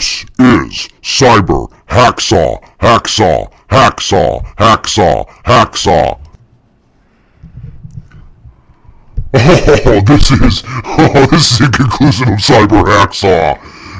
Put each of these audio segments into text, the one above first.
This is Cyber Hacksaw, Hacksaw, Hacksaw, Hacksaw, Hacksaw. Oh, this is, oh, this is a conclusion of Cyber Hacksaw.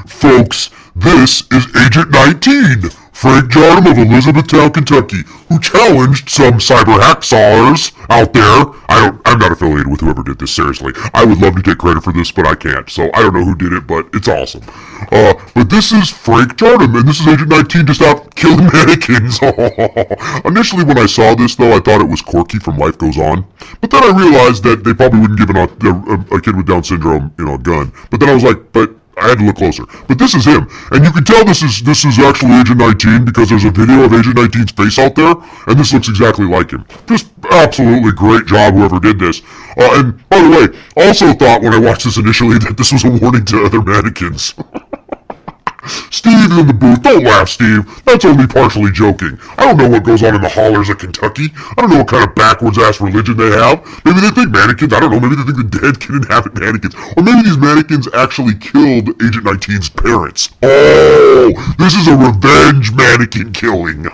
Folks, this is Agent 19. Frank Jardim of Elizabethtown, Kentucky, who challenged some cyber hacksawers out there. I don't, I'm not affiliated with whoever did this, seriously. I would love to take credit for this, but I can't. So I don't know who did it, but it's awesome. Uh, but this is Frank Jardim, and this is Agent 19 just out killing mannequins. Initially, when I saw this, though, I thought it was Corky from Life Goes On. But then I realized that they probably wouldn't give an, a, a kid with Down syndrome, you know, a gun. But then I was like, but I had to look closer. But this is him. And you can tell this is this is actually Agent 19 because there's a video of Agent 19's face out there, and this looks exactly like him. Just absolutely great job, whoever did this. Uh, and by the way, also thought when I watched this initially that this was a warning to other mannequins. Steve in the booth. Don't laugh, Steve. That's only partially joking. I don't know what goes on in the hollers of Kentucky. I don't know what kind of backwards ass religion they have. Maybe they think mannequins. I don't know. Maybe they think the dead can inhabit mannequins. Or maybe these mannequins actually killed Agent 19's parents. Oh, this is a revenge mannequin killing.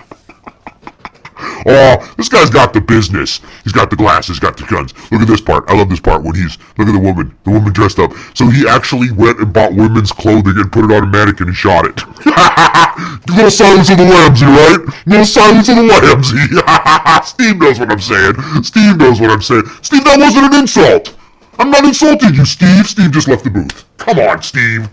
Oh, this guy's got the business. He's got the glasses, he's got the guns. Look at this part. I love this part when he's, look at the woman, the woman dressed up. So he actually went and bought women's clothing and put it on a mannequin and shot it. little silence of the lambsy, right? Little silence of the lambsy. Steve knows what I'm saying. Steve knows what I'm saying. Steve, that wasn't an insult. I'm not insulting you, Steve. Steve just left the booth. Come on, Steve.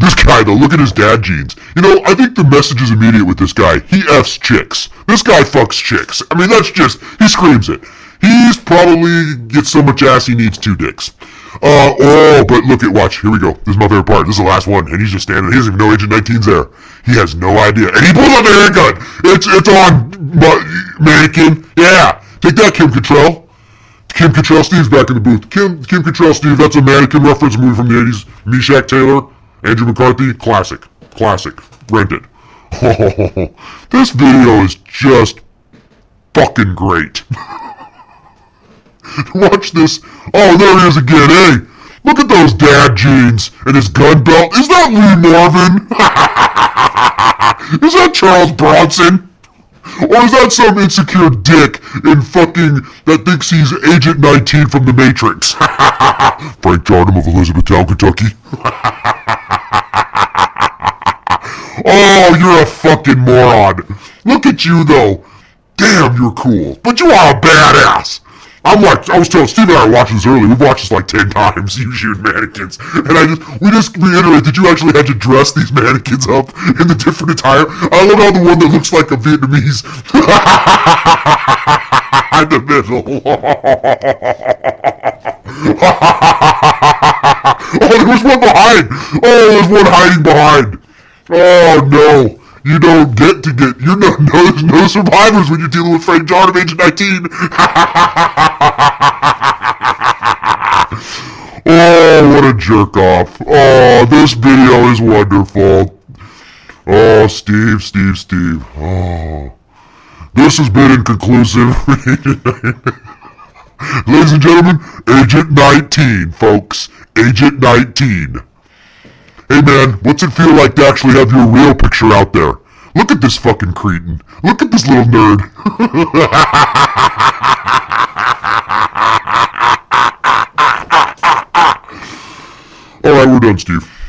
This guy, though, look at his dad jeans. You know, I think the message is immediate with this guy. He F's chicks. This guy fucks chicks. I mean, that's just, he screams it. He's probably gets so much ass he needs two dicks. Uh, oh, but look at, watch, here we go. This is my favorite part. This is the last one, and he's just standing, he doesn't even know Agent 19's there. He has no idea. And he pulls out the handgun. It's, it's on, but, mannequin. Yeah. Take that, Kim Cattrall. Kim Cattrall, Steve's back in the booth. Kim, Kim Cattrall, Steve, that's a mannequin reference movie from the 80s. Meshach Taylor. Andrew McCarthy, classic. Classic. Rent it. Oh, this video is just fucking great. Watch this. Oh, there he is again. Hey, look at those dad jeans and his gun belt. Is that Lee Marvin? is that Charles Bronson? Or is that some insecure dick in fucking that thinks he's Agent 19 from The Matrix? Frank Jardim of Elizabethtown, Kentucky. Oh, you're a fucking moron. Look at you, though. Damn, you're cool. But you are a badass. I'm like, I was telling Steve and I watching this earlier. We've watched this like 10 times, you shoot mannequins. And I just, we just reiterate that you actually had to dress these mannequins up in the different attire. I love how the one that looks like a Vietnamese in the middle. oh, there was one behind. Oh, there's one hiding behind. No. You don't get to get, you know, no, there's no survivors when you're dealing with Frank John of Agent 19. oh, what a jerk off. Oh, this video is wonderful. Oh, Steve, Steve, Steve. Oh. This has been inconclusive. Ladies and gentlemen, Agent 19, folks. Agent 19. Hey man, what's it feel like to actually have your real picture out there? Look at this fucking cretin. Look at this little nerd. Alright, we're done, Steve.